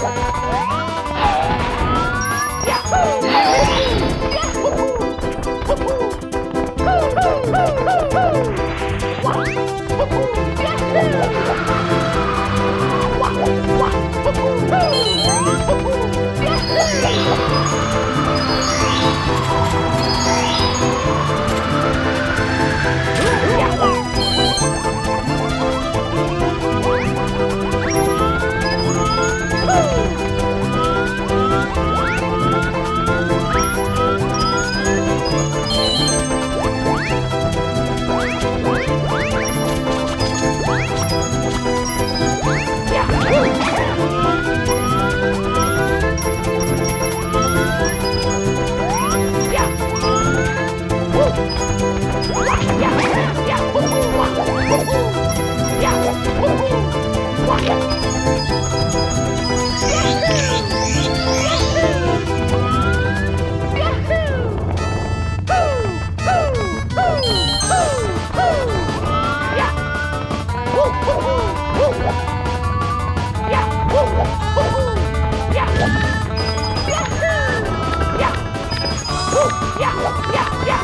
Yeah!